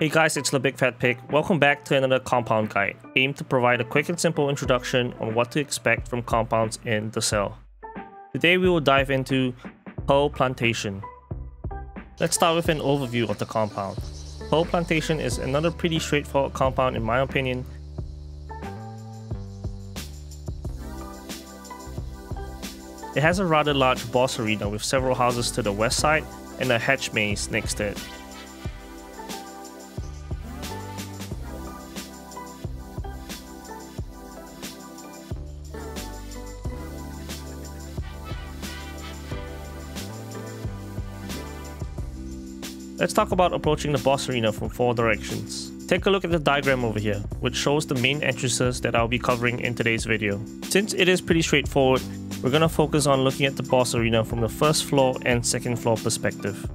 Hey guys, it's the Big Fat Pig. Welcome back to another compound guide, aimed to provide a quick and simple introduction on what to expect from compounds in DeSalle. Today we will dive into Pearl Plantation. Let's start with an overview of the compound. Pearl Plantation is another pretty straightforward compound in my opinion. It has a rather large boss arena with several houses to the west side and a hedge maze next to it. Let's talk about approaching the boss arena from four directions. Take a look at the diagram over here, which shows the main entrances that I'll be covering in today's video. Since it is pretty straightforward, we're gonna focus on looking at the boss arena from the first floor and second floor perspective.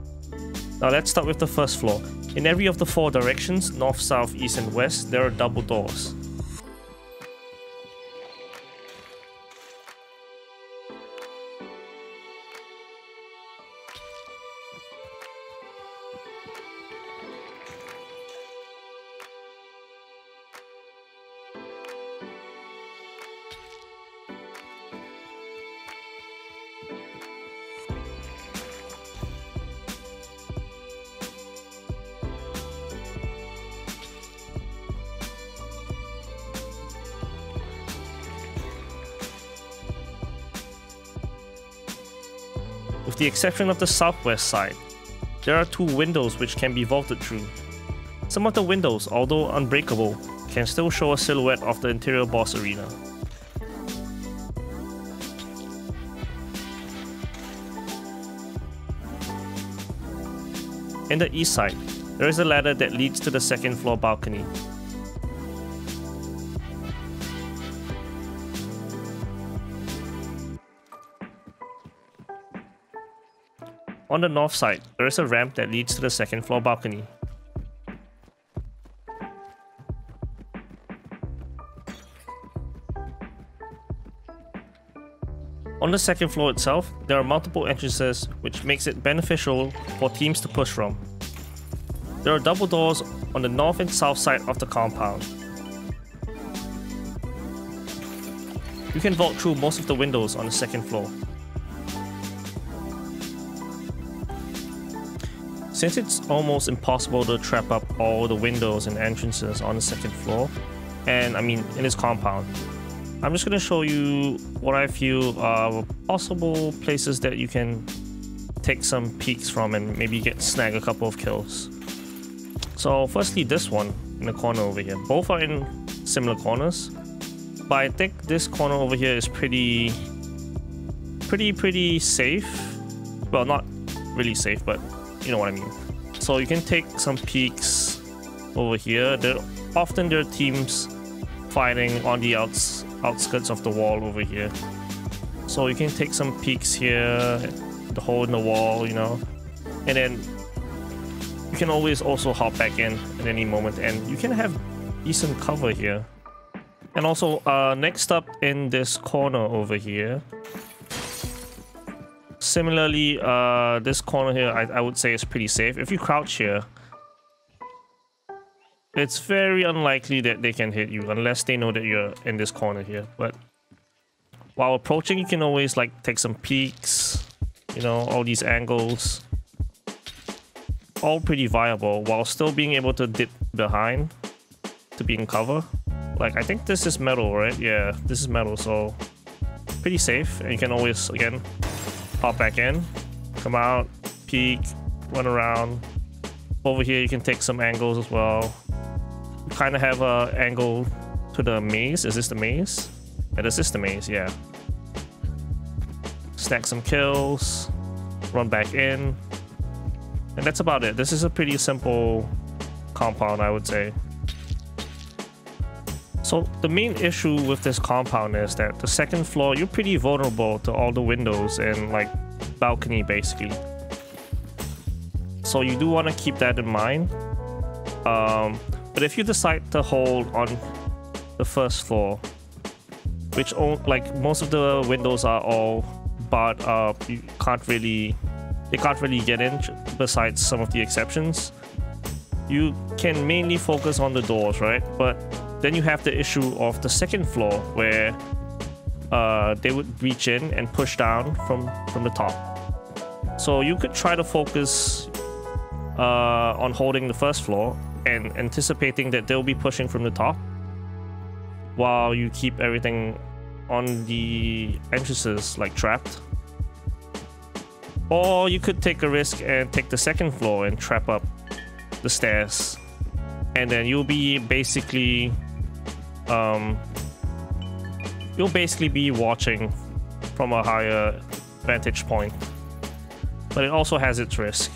Now let's start with the first floor. In every of the four directions, north, south, east and west, there are double doors. With the exception of the southwest side, there are two windows which can be vaulted through. Some of the windows, although unbreakable, can still show a silhouette of the interior boss arena. In the east side, there is a ladder that leads to the second floor balcony. On the north side, there is a ramp that leads to the second floor balcony. On the second floor itself, there are multiple entrances which makes it beneficial for teams to push from. There are double doors on the north and south side of the compound. You can vault through most of the windows on the second floor. Since it's almost impossible to trap up all the windows and entrances on the second floor, and I mean in this compound, I'm just gonna show you what I feel are possible places that you can take some peeks from and maybe get snag a couple of kills. So firstly this one in the corner over here. Both are in similar corners. But I think this corner over here is pretty pretty pretty safe. Well not really safe, but you know what I mean. So you can take some peeks over here. There often there are teams fighting on the outs outskirts of the wall over here. So you can take some peeks here, the hole in the wall, you know, and then you can always also hop back in at any moment, and you can have decent cover here. And also, uh, next up in this corner over here, Similarly, uh, this corner here, I, I would say is pretty safe. If you crouch here, it's very unlikely that they can hit you unless they know that you're in this corner here. But while approaching, you can always like take some peeks, you know, all these angles. All pretty viable while still being able to dip behind to be in cover. Like, I think this is metal, right? Yeah, this is metal, so pretty safe. And you can always, again, pop back in, come out, peek, run around. Over here, you can take some angles as well. You kind of have a angle to the maze. Is this the maze? Yeah, this is the maze, yeah. Stack some kills, run back in. And that's about it. This is a pretty simple compound, I would say. So the main issue with this compound is that the second floor, you're pretty vulnerable to all the windows and like balcony basically. So you do want to keep that in mind. Um, but if you decide to hold on the first floor, which like most of the windows are all barred up, you can't really, they can't really get in besides some of the exceptions. you can mainly focus on the doors, right? But then you have the issue of the second floor where uh, they would reach in and push down from from the top. So you could try to focus uh, on holding the first floor and anticipating that they'll be pushing from the top while you keep everything on the entrances like trapped. Or you could take a risk and take the second floor and trap up the stairs. And then you'll be basically um you'll basically be watching from a higher vantage point. But it also has its risk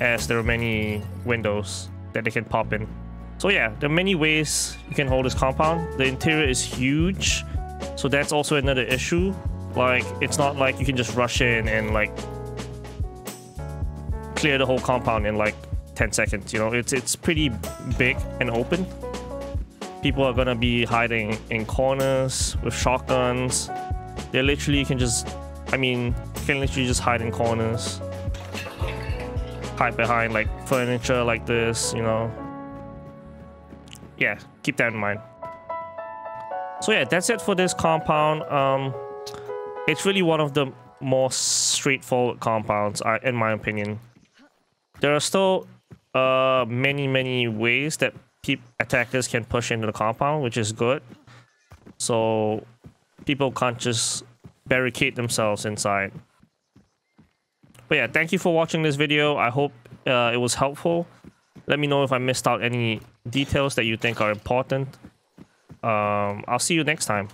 as there are many windows that they can pop in. So yeah, there are many ways you can hold this compound. The interior is huge, so that's also another issue. Like, it's not like you can just rush in and like clear the whole compound in like 10 seconds, you know? It's it's pretty big and open. People are gonna be hiding in corners with shotguns. They literally can just, I mean, can literally just hide in corners hide behind like furniture like this, you know. Yeah, keep that in mind. So yeah, that's it for this compound. Um, it's really one of the more straightforward compounds, in my opinion. There are still uh, many, many ways that attackers can push into the compound, which is good. So people can't just barricade themselves inside. But yeah, thank you for watching this video. I hope uh, it was helpful. Let me know if I missed out any details that you think are important. Um, I'll see you next time.